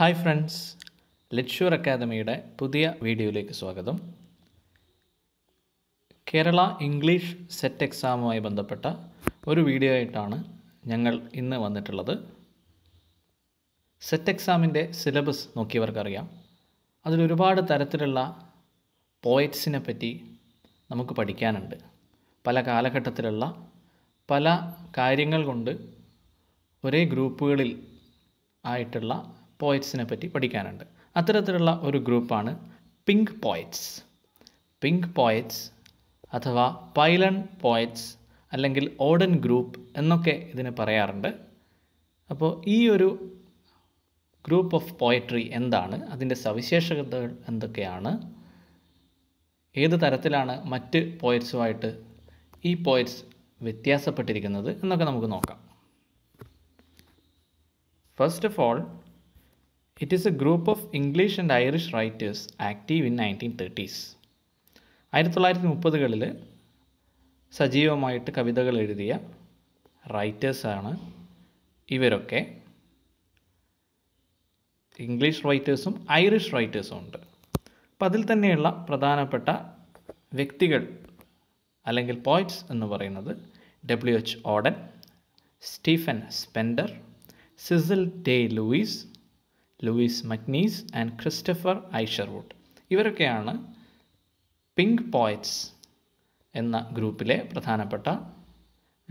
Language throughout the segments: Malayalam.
ഹായ് ഫ്രണ്ട്സ് ലിറ്റ്ഷൂർ അക്കാദമിയുടെ പുതിയ വീഡിയോയിലേക്ക് സ്വാഗതം. കേരള ഇംഗ്ലീഷ് സെറ്റ് എക്സാമുമായി ബന്ധപ്പെട്ട ഒരു വീഡിയോ ആയിട്ടാണ് ഞങ്ങൾ ഇന്ന് വന്നിട്ടുള്ളത്. സെറ്റ് എക്സാമിന്റെ സിലബസ് നോക്കിയവർക്കറിയാം. അതിലൊരുപാട് തരത്തിലുള്ള പോയറ്റ്സിനെ പറ്റി നമുക്ക് പഠിക്കാനുണ്ട്. പല കാലഘട്ടത്തിലുള്ള പല കാര്യങ്ങൾ കൊണ്ട് ഒരേ ഗ്രൂപ്പുകളിൽ ആയിട്ടുള്ള പോയറ്റ്സിനെ പറ്റി പഠിക്കാനുണ്ട്. അത്തരത്തിലുള്ള ഒരു ഗ്രൂപ്പാണ് പിങ്ക് പോയറ്റ്സ് പിങ്ക് പോയറ്റ്സ് അഥവാ പൈലൺ പോയറ്റ്സ് അല്ലെങ്കിൽ ഓഡൻ ഗ്രൂപ്പ് എന്നൊക്കെ ഇതിന് പറയാറുണ്ട്. അപ്പോൾ ഈ ഒരു ഗ്രൂപ്പ് ഓഫ് പോയട്രി എന്താണ്? അതിന്റെ സവിശേഷതകൾ എന്തൊക്കെയാണ്? ഏത് തരത്തിലാണ് മറ്റ് പോയറ്റ്സുമായിട്ട് ഈ പോയറ്റ്സ് വ്യത്യാസപ്പെട്ടിരിക്കുന്നത് എന്നൊക്കെ നമുക്ക് നോക്കാം. First of all it is a group of English and Irish writers active in nineteen thirties ആയിരത്തി തൊള്ളായിരത്തി മുപ്പതുകളിൽ സജീവമായിട്ട് കവിതകൾ എഴുതിയ റൈറ്റേഴ്സാണ് ഇവരൊക്കെ. ഇംഗ്ലീഷ് റൈറ്റേഴ്സും ഐറിഷ് റൈറ്റേഴ്സും ഉണ്ട്. അപ്പം അതിൽ തന്നെയുള്ള പ്രധാനപ്പെട്ട വ്യക്തികൾ അല്ലെങ്കിൽ പോയിറ്റ്സ് എന്ന് പറയുന്നത് W H Auden Stephen Spender Cecil Day Lewis Lewis MacNeice and Christopher Isherwood. ഇവരൊക്കെയാണ് പിങ്ക് പോയറ്റ്സ് എന്ന ഗ്രൂപ്പിലെ പ്രധാനപ്പെട്ട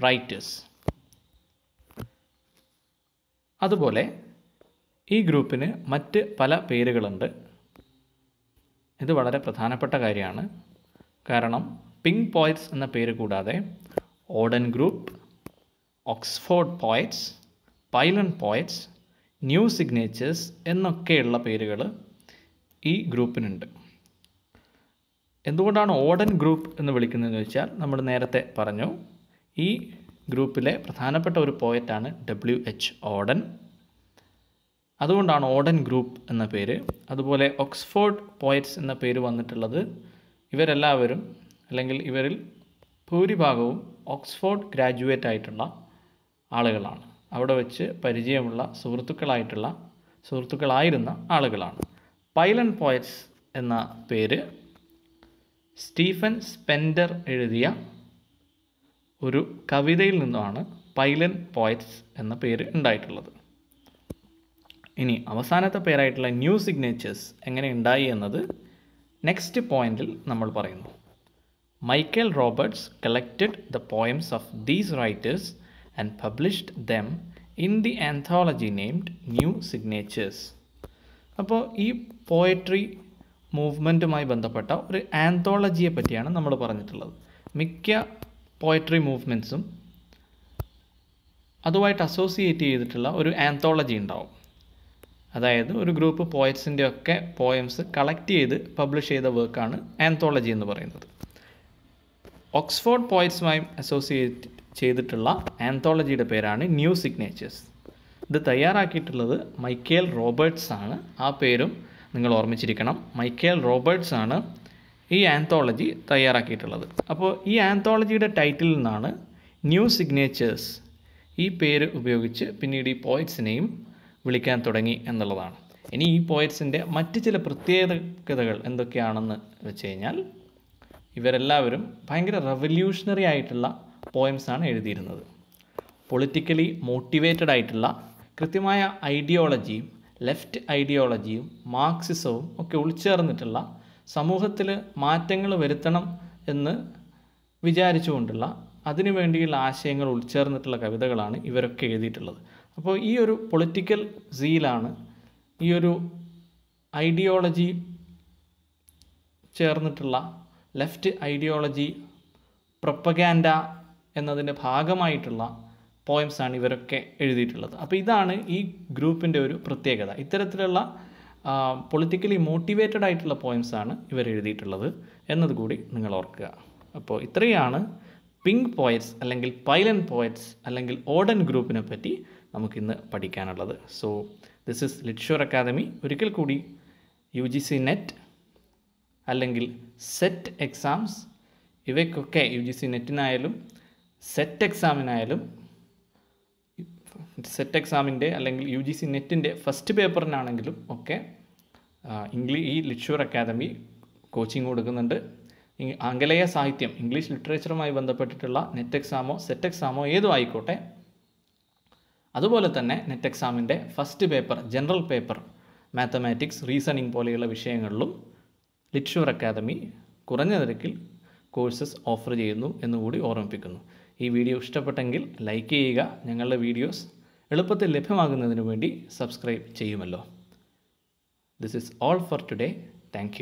റൈറ്റേഴ്സ്. അതുപോലെ ഈ ഗ്രൂപ്പിന് മറ്റ് പല പേരുകളുണ്ട്. ഇത് വളരെ പ്രധാനപ്പെട്ട കാര്യമാണ്. കാരണം പിങ്ക് പോയറ്റ്സ് എന്ന പേര് കൂടാതെ Auden group Oxford poets pylon poets new signatures എന്നൊക്കെയുള്ള പേരുകൾ ഈ ഗ്രൂപ്പിനുണ്ട്. എന്തുകൊണ്ടാണ് ഓഡൻ ഗ്രൂപ്പ് എന്ന് വിളിക്കുന്നതെന്ന് വെച്ചാൽ നമ്മൾ നേരത്തെ പറഞ്ഞു ഈ ഗ്രൂപ്പിലെ പ്രധാനപ്പെട്ട ഒരു പോയറ്റാണ് ഡബ്ല്യു എച്ച് ഓഡൻ അതുകൊണ്ടാണ് ഓഡൻ ഗ്രൂപ്പ് എന്ന പേര്. അതുപോലെ ഓക്സ്ഫോർഡ് പോയറ്റ്സ് എന്ന പേര് വന്നിട്ടുള്ളത് ഇവരെല്ലാവരും അല്ലെങ്കിൽ ഇവരിൽ ഭൂരിഭാഗവും ഓക്സ്ഫോർഡ് ഗ്രാജുവേറ്റ് ആയിട്ടുള്ള ആളുകളാണ്. അവിടെ വെച്ച് പരിചയമുള്ള സുഹൃത്തുക്കളായിട്ടുള്ള സുഹൃത്തുക്കളായിരുന്ന ആളുകളാണ്. പൈലൻ പോയറ്റ്സ് എന്ന പേര് സ്റ്റീഫൻ സ്പെൻഡർ എഴുതിയ ഒരു കവിതയിൽ നിന്നുമാണ് പൈലൻ പോയറ്റ്സ് എന്ന പേര് ഉണ്ടായിട്ടുള്ളത്. ഇനി അവസാനത്തെ പേരായിട്ടുള്ള ന്യൂ സിഗ്നേച്ചേഴ്സ് എങ്ങനെ ഉണ്ടായി എന്നത് നെക്സ്റ്റ് പോയിന്റിൽ നമ്മൾ പറയുന്നു. Michael Roberts collected the poems of these writers and published them in the anthology named new signatures അപ്പോൾ ഈ പോയട്രി മൂവ്മെന്റുമായി ബന്ധപ്പെട്ട ഒരു ആന്തോളജിയെ പറ്റിയാണ് നമ്മൾ പറഞ്ഞിട്ടുള്ളത്. മിക്ക പോയട്രി മൂവ്മെന്റ്സും അതുമായിട്ട് അസോസിയേറ്റ് ചെയ്തിട്ടുള്ള ഒരു ആന്തോളജി ഉണ്ടാവും. അതായത് ഒരു ഗ്രൂപ്പ് പോയറ്റ്സിന്റെ ഒക്കെ പോയംസ് കളക്ട് ചെയ്ത് പബ്ലിഷ് ചെയ്ത വർക്കാണ് ആന്തോളജി എന്ന് പറയുന്നത്. ഓക്സ്ഫോർഡ് പോയറ്റ്സുമായി അസോസിയേറ്റ് ചെയ്തിട്ടുള്ള ആന്തോളജിയുടെ പേരാണ് ന്യൂ സിഗ്നേച്ചേഴ്സ് ഇത് തയ്യാറാക്കിയിട്ടുള്ളത് മൈക്കേൽ റോബർട്ട്സ് ആണ്. ആ പേരും നിങ്ങൾ ഓർമ്മിച്ചിരിക്കണം. മൈക്കേൽ റോബർട്ട്സ് ആണ് ഈ ആന്തോളജി തയ്യാറാക്കിയിട്ടുള്ളത്. അപ്പോൾ ഈ ആന്തോളജിയുടെ ടൈറ്റിൽ നിന്നാണ് ന്യൂ സിഗ്നേച്ചേഴ്സ് ഈ പേര് ഉപയോഗിച്ച് പിന്നീട് ഈ പോയിറ്റ്സിനെയും വിളിക്കാൻ തുടങ്ങി എന്നുള്ളതാണ്. ഇനി ഈ പോയിറ്റ്സിന്റെ മറ്റ് ചില പ്രത്യേകതകൾ എന്തൊക്കെയാണെന്ന് വെച്ച് കഴിഞ്ഞാൽ ഇവരെല്ലാവരും ഭയങ്കര റവല്യൂഷണറി ആയിട്ടുള്ള പോയംസാണ് എഴുതിയിരുന്നത്. പൊളിറ്റിക്കലി മോട്ടിവേറ്റഡ് ആയിട്ടുള്ള കൃത്യമായ ഐഡിയോളജിയും ലെഫ്റ്റ് ഐഡിയോളജിയും മാർക്സിസവും ഒക്കെ ഉൾച്ചേർന്നിട്ടുള്ള സമൂഹത്തിൽ മാറ്റങ്ങൾ വരുത്തണം എന്ന് വിചാരിച്ചുകൊണ്ടുള്ള അതിനു വേണ്ടിയുള്ള ആശയങ്ങൾ ഉൾച്ചേർന്നിട്ടുള്ള കവിതകളാണ് ഇവരൊക്കെ എഴുതിയിട്ടുള്ളത്. അപ്പോൾ ഈ ഒരു പൊളിറ്റിക്കൽ സീലാണ് ഈ ഒരു ഐഡിയോളജി ചേർന്നിട്ടുള്ള ലെഫ്റ്റ് ഐഡിയോളജി പ്രൊപ്പഗാൻഡ എന്നതിന്റെ ഭാഗമായിട്ടുള്ള പോയംസാണ് ഇവരൊക്കെ എഴുതിയിട്ടുള്ളത്. അപ്പോൾ ഇതാണ് ഈ ഗ്രൂപ്പിന്റെ ഒരു പ്രത്യേകത. ഇത്തരത്തിലുള്ള പൊളിറ്റിക്കലി മോട്ടിവേറ്റഡ് ആയിട്ടുള്ള പോയംസാണ് ഇവർ എഴുതിയിട്ടുള്ളത് എന്നതുകൂടി നിങ്ങൾ ഓർക്കുക. അപ്പോൾ ഇത്രയാണ് പിങ്ക് പോയറ്റ്സ് അല്ലെങ്കിൽ പൈലൻ പോയറ്റ്സ് അല്ലെങ്കിൽ ഓഡൻ ഗ്രൂപ്പിനെ പറ്റി നമുക്കിന്ന് പഠിക്കാനുള്ളത്. So this is Litshore Academy ഒരിക്കൽ കൂടി യു ജി സി നെറ്റ് അല്ലെങ്കിൽ സെറ്റ് എക്സാംസ് ഇവയ്ക്കൊക്കെ യു ജി സി നെറ്റിനായാലും സെറ്റ് എക്സാമിനായാലും സെറ്റ് എക്സാമിന്റെ അല്ലെങ്കിൽ യു ജി സി നെറ്റിന്റെ ഫസ്റ്റ് പേപ്പറിനാണെങ്കിലും ഒക്കെ ഇംഗ്ലീഷ് ഈ ലിറ്റ്ഷൂർ അക്കാദമി കോച്ചിങ് കൊടുക്കുന്നുണ്ട്. ആംഗലേയ സാഹിത്യം ഇംഗ്ലീഷ് ലിറ്ററേച്ചറുമായി ബന്ധപ്പെട്ടിട്ടുള്ള നെറ്റ് എക്സാമോ സെറ്റ് എക്സാമോ ഏതും ആയിക്കോട്ടെ. അതുപോലെ തന്നെ നെറ്റ് എക്സാമിന്റെ first paper general paper mathematics reasoning പോലെയുള്ള വിഷയങ്ങളിലും ലിറ്റ്ഷൂർ അക്കാദമി കുറഞ്ഞ നിരക്കിൽ കോഴ്സസ് ഓഫർ ചെയ്യുന്നു എന്നുകൂടി ഓർമ്മിപ്പിക്കുന്നു. ഈ വീഡിയോ ഇഷ്ടപ്പെട്ടെങ്കിൽ ലൈക്ക് ചെയ്യുക ഞങ്ങളുടെ വീഡിയോസ് എളുപ്പത്തിൽ ലഭ്യമാകുന്നതിന് വേണ്ടി സബ്സ്ക്രൈബ് ചെയ്യുമല്ലോ. This is all for today thank